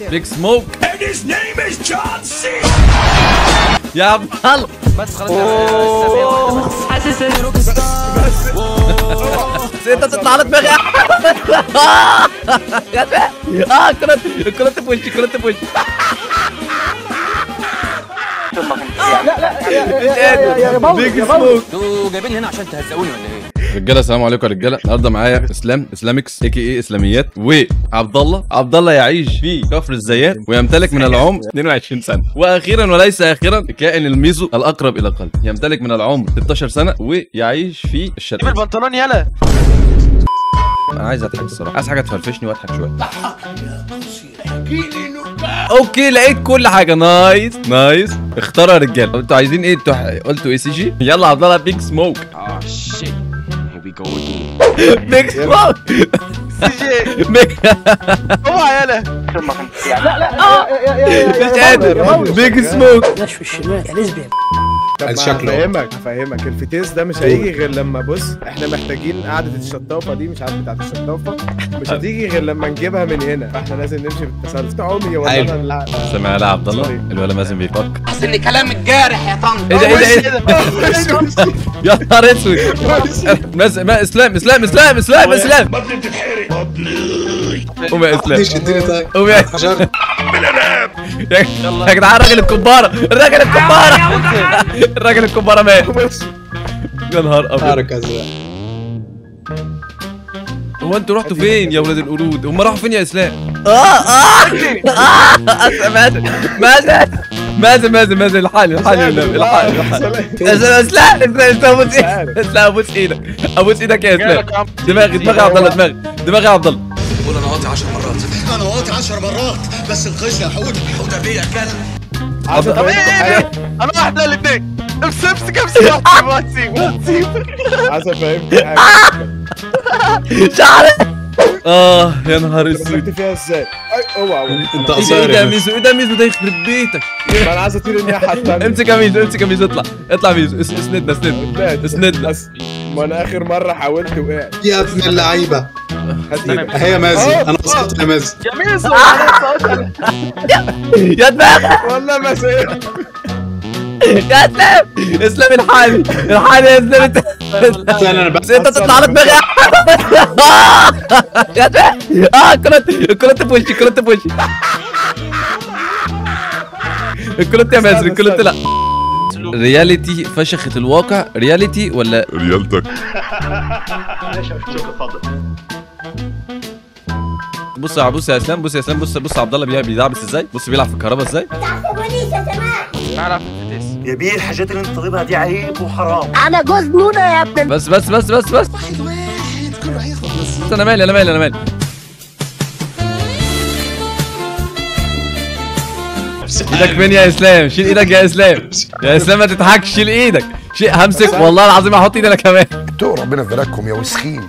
بيج سموك يا عبد الله بس خلاص يا بس حاسس ان انت تطلع على دماغي يا. آه الكرة الكرة في وشي الكرة في وشي بيج سموك أنتوا جايبين هنا عشان تهزقوني ولا إيه؟ رجاله السلام عليكم يا رجالة. النهارده معايا إسلام اسلامكس اي كي اي إسلاميات وعبد الله عبد الله يعيش في كفر الزيات ويمتلك من العمر 22 سنة. وأخيرا وليس أخيرا كائن الميزو الأقرب إلى قلبي. يمتلك من العمر 16 سنة ويعيش في جيب الشرق البنطلون يلا. أنا عايز أضحك الصراحة. عايز حاجة تفرفشني وأضحك شوية. أوكي لقيت كل حاجة. نايس نايس. اختاروا يا رجالة. أنتوا عايزين إيه؟ أنتوا قلتوا اي سي جي يلا عبد الله بيج سموك آه شيت جو اجين بيج سموك سي جي. اوعى يلا. مش قادر. بيج سموك في الشمال يا ما شكله. هفهمك هفهمك. الفتيس ده مش هيجي غير لما بص إحنا محتاجين قعدة الشطافة دي مش عارف بتاعت الشطافة. مش هتيجي غير لما نجيبها من هنا. فاحنا لازم نمشي بالتسلسل. عمي ولا. أنا؟ لا سامع يا عبد الله. الولد مازن بيفكر حاسس إن كلامك جارح يا طنط. إيه ده إيه ده إيه ده؟ يا نهار أسود. ما إسلام إسلام إسلام إسلام إسلام. قوم يا إسلام. ليش اديني طيب قوم يا شغل يا يا جدعان الراجل الكبارة. الراجل الكبارة. الراجل الكبارة مات. يا نهار أبيض. هو أنتوا رحتوا فين يا ولاد القرود هم راحوا فين يا إسلام؟ آه آه. آه مازن مازن مازن مازن مازن الحالي الحالي والنبي الحالي الحالي اسلام اسلام اسلام أبوس إيدك. اسلام أبوس إيدك. أبوس إيدك يا إسلام. دماغي دماغي عبد الله دماغي. دماغي عبد الله. قول أنا واطي 10 مرات. أنا واطي 10 مرات. بس يا حوده حوده بيه يا كلب طب إيه إيه أنا واحد الاثنين. امسك امسك امسك ما تسيب ما تسيب عايز افهمكم حاجة شعري. آه يا نهار أسود. فيها إزاي؟ أي أوعى. أنت إيه؟ ده إيه ده؟ يا قصير ميزو؟ إيه ده يا ميزو؟ ده يخرب بيتك. ما أنا عايز أطير الناحيه التانيه امسك يا ميزو امسك يا ميزو اطلع. اطلع ميزو. اس- اسندنا اسندنا. اسندنا. ما أنا آخر مرة حاولت وقعت. يا ابن اللعيبة. إيدك اهي يا مازن أنا وصلت يا مازن يا ميزو يا دماغك والله ما سيب يا اسلام اسلام الحالي. الحالي يا اسلام أنا بس انت تطلع على دماغي آه الكرة الكرة في وشي الكرة في وشي الكرة يا مازن الكرة لا رياليتي فشخت الواقع. رياليتي ولا ريالتك. بص يا بص يا إسلام بص يا إسلام بص بص عبد الله بيلعب بيدعبس إزاي؟ بص بيلعب في الكهرباء إزاي؟ اعرف الفتيس يا بيه الحاجات اللي انت طالبها دي عيب وحرام. أنا جوز نونة يا ابن بس بس بس بس بس. واحد واحد كله هيخلص. أنا مالي أنا مالي أنا مالي. إيدك فين يا إسلام؟ شيل إيدك يا إسلام. يا إسلام ما تضحكش شيل إيدك. شيل همسك. والله العظيم هحط إيدي أنا كمان. تو ربنا في بالكم يا وسخين.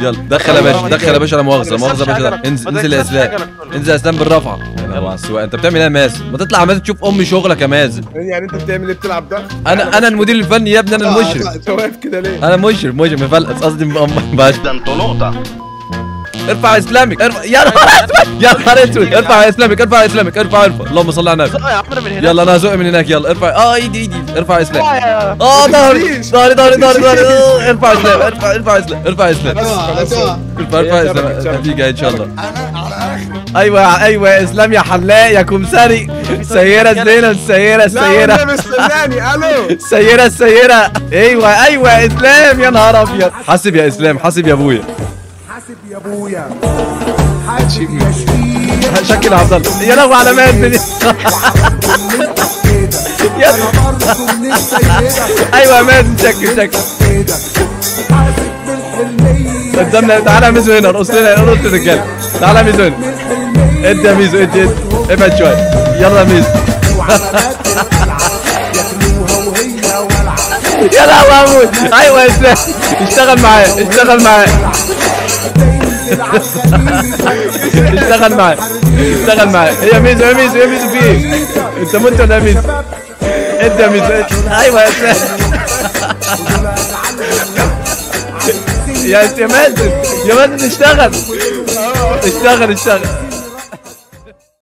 يلا دخل يا باشا دخل يا باشا لا مؤاخذة لا مؤاخذة يا باشا انزل انزل يا إسلام. انزل يا إسلام بالرفعة. يا على السواق انت بتعمل إيه يا مازن ما تطلع يا مازن تشوف ام شغلك يا مازن يعني انت بتعمل إيه؟ بتلعب ضغط؟ أنا أنا المدير الفني يا ابني أنا المشرف. انت واقف كده ليه؟ أنا مشرف مشرف مفلقس قصدي باش. ده أنتوا نقطه ارفع إسلامك ارفع يا نهار اسود يا نهار اسود ارفع إسلامك ارفع إسلامك ارفع ارفع اللهم صل على النبي. يلا أنا هزق من هناك يلا ارفع آه ايدي ايدي ارفع يا اسلام يا- آه ظهري ظهري ظهري ظهري ظهري ارفع اسلام ارفع ارفع اسلام ارفع اسلام ارفع ارفع اسلام. هتيجي إن شاء الله. أنا على اخر أيوه يا- أيوه يا إسلام يا حلاق يا كمساري سيرة الزينة السيرة لا السيرة مستناني ألو. السيرة السيرة أيوه أيوه يا إسلام يا نهار أبيض. حاسب يا إسلام حاسب يا أبويا. شكل عبد الله يا لهوي على مازن يا أيوه يا مازن شكل شكل. قدامنا تعالى يا ميزو هنا ارقص لنا ارقص الرجاله تعالى يا ميزو هنا. ادي يا ميزو ادي ادي. ابعد شوية يلا يا ميزو. يا لهوي يا أبوي. أيوه يا اسلام اشتغل معايا اشتغل معايا. اشتغل معايا اشتغل معايا يا ميزو يا ميزو يا ميزو في إيه؟ انت مت ولا يا ميزو ادي. أيوه. يا يا يا مازن يا مازن اشتغل. اشتغل اشتغل.